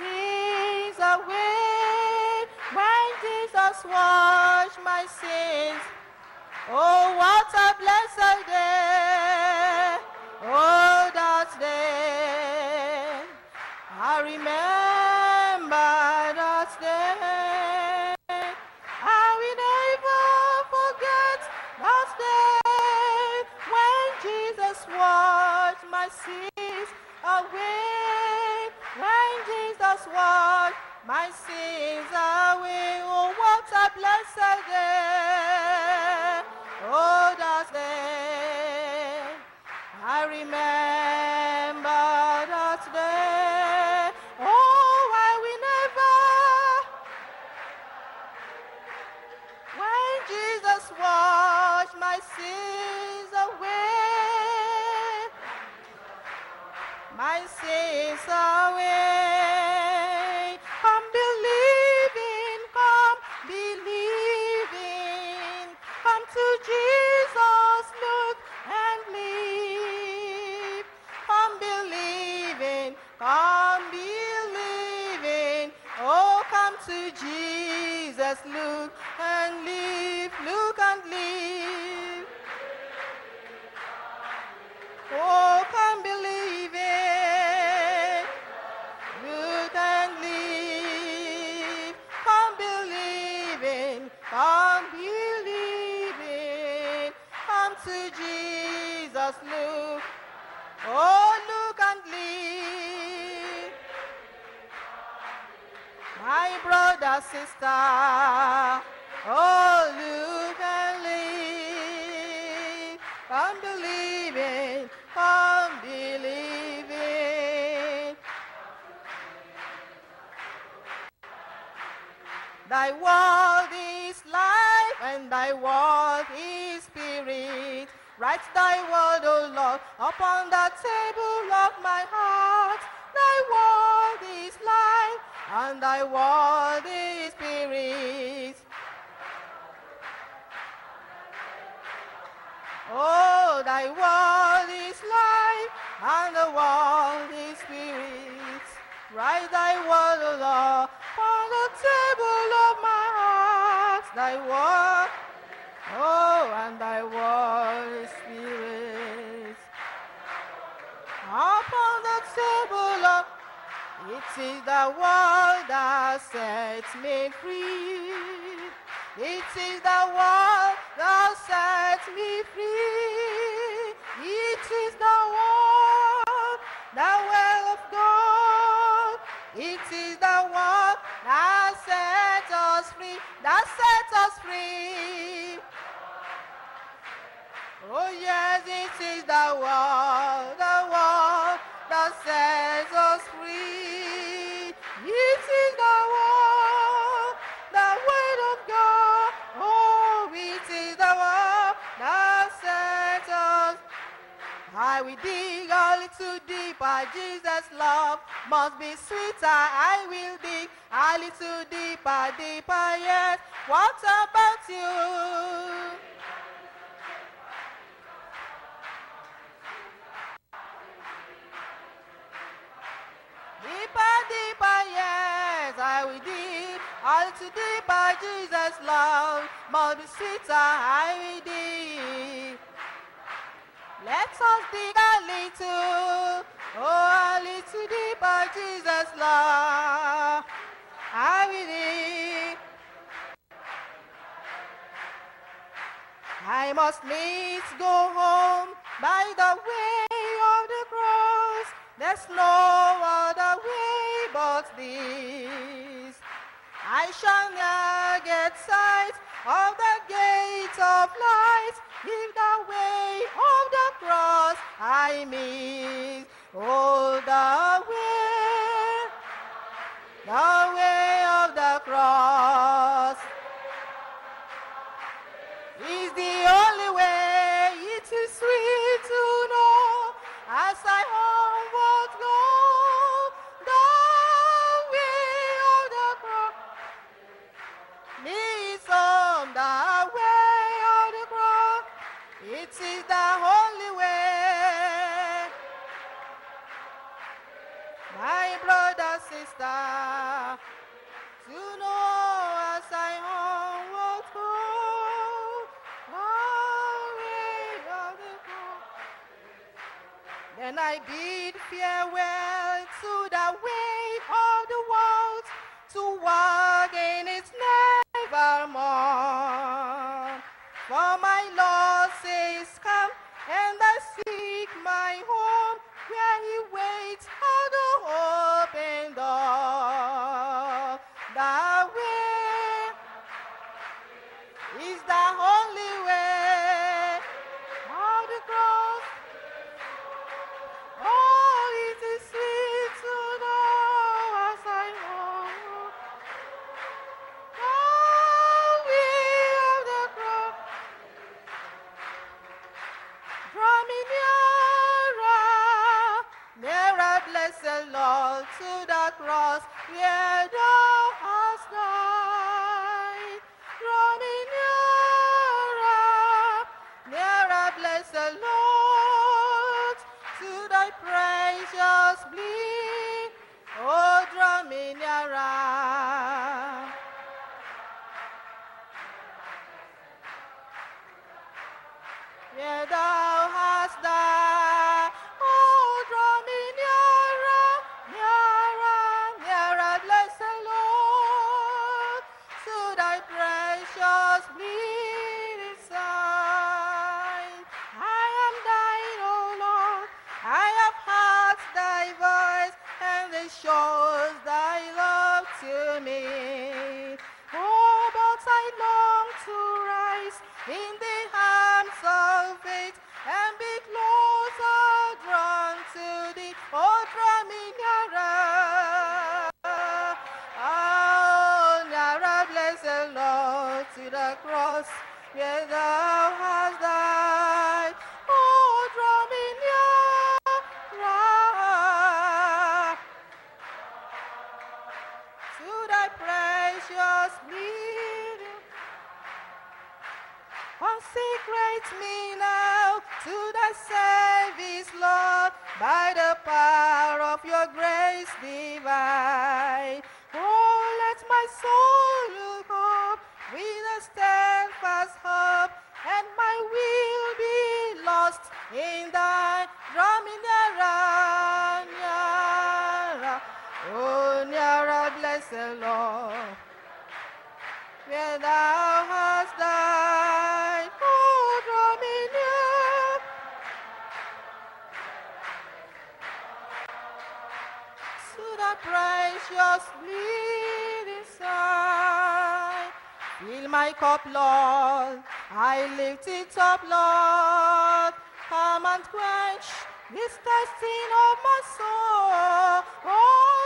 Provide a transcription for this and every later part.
sins away. When Jesus washed my sins. Oh, what a blessed sister. Oh, look and believe it. Come believe it. Thy word is life and thy word is spirit. Write thy word, O Lord, upon the table of my heart. Thy word is life and thy word is spirit. Oh, thy word is life and the word is spirit. Write thy word, O Lord, on the table of my heart. Thy word, oh, and thy word is spirit. Upon the table it is the word that sets me free. It is the word that sets me free. It is the word, the will of God. It is the word that sets us free, that sets us free. Oh yes, it is the word, Jesus' love must be sweeter. I will dig a little deeper, deeper. Yes. What about you? Deeper, deeper, yes, I will dig. A little deeper, Jesus' love must be sweeter. I will dig. Let us dig a little, oh, little deeper, Jesus' love. I dig. I must needs go home by the way of the cross. There's no other way but this. I shall not get sight of the gate of light if the way of the cross I miss. Oh, the way, the way Then I bid farewell to the way of the world, to walk in its nevermore. For my Lord says, Come, and I seek my home, where He waits at the open door. To the cross where shows thy love to me. Oh, but I long to rise in the arms of faith and be closer drawn to thee. Draw me nearer. Oh, nearer, blessed Lord, to the cross where thou Oh, nearer, blessed Lord, where thou hast died. Me near. To the precious bleeding side. Fill my cup, Lord. I lift it up, Lord. Come and quench this thirsting of my soul. Oh,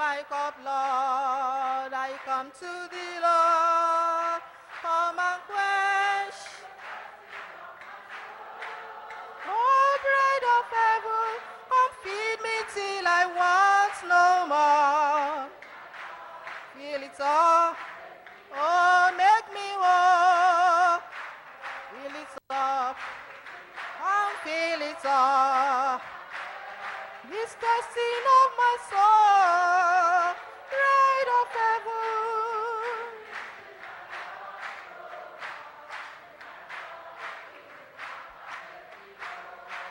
my cup, Lord. I come to thee, Lord. Come and quench. Oh, bread of heaven, come feed me till I want no more. Fill it up. Oh, make me whole. Fill it up. Come fill it up. This testing of my soul, of heaven.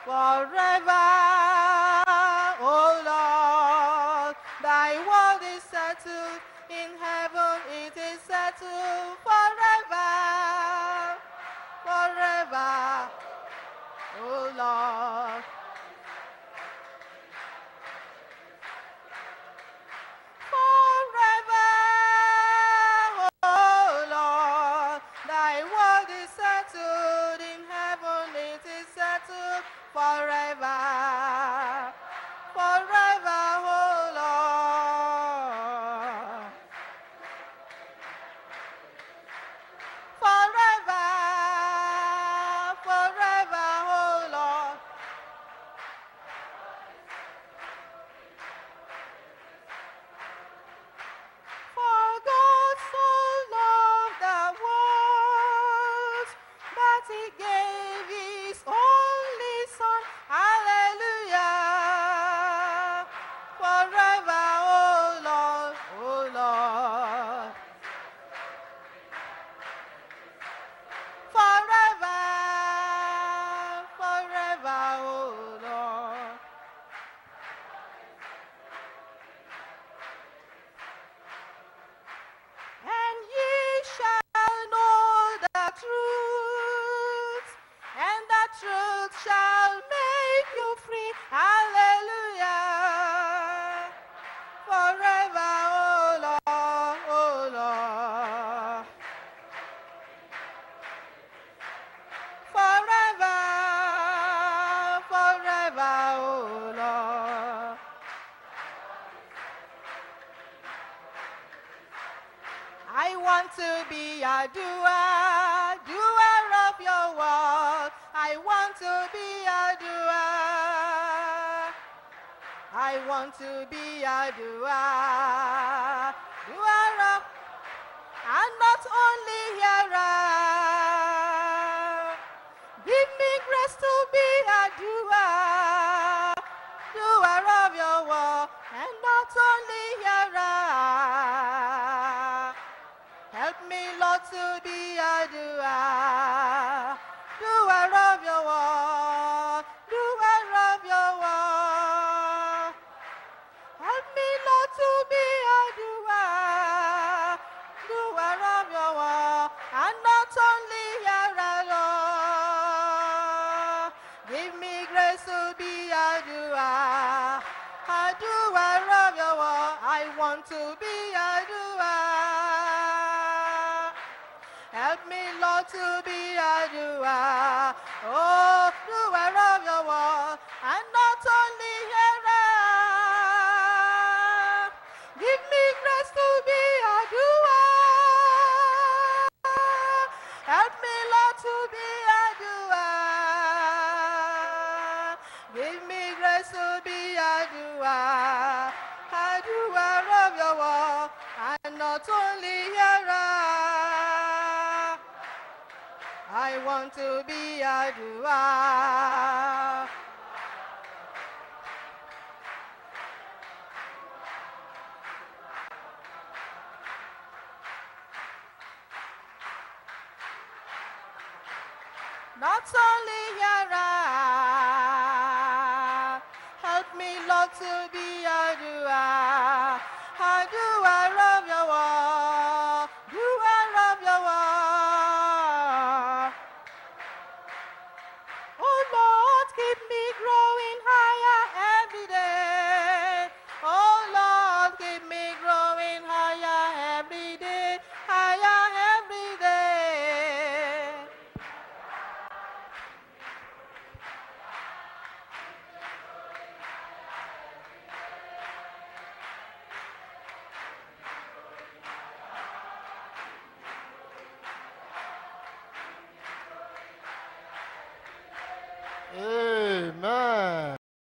Forever, I want to be a doer, doer of, and not only hearer. Give me grace to be a doer, doer of your word, and not only hearer. Help me, Lord, to be a doer, want to be a doer. Help me, Lord, to be a doer. Oh, doer of your word, I want to be a doer. Not only hearer, help me, Lord, to be a doer, I do, I love you all.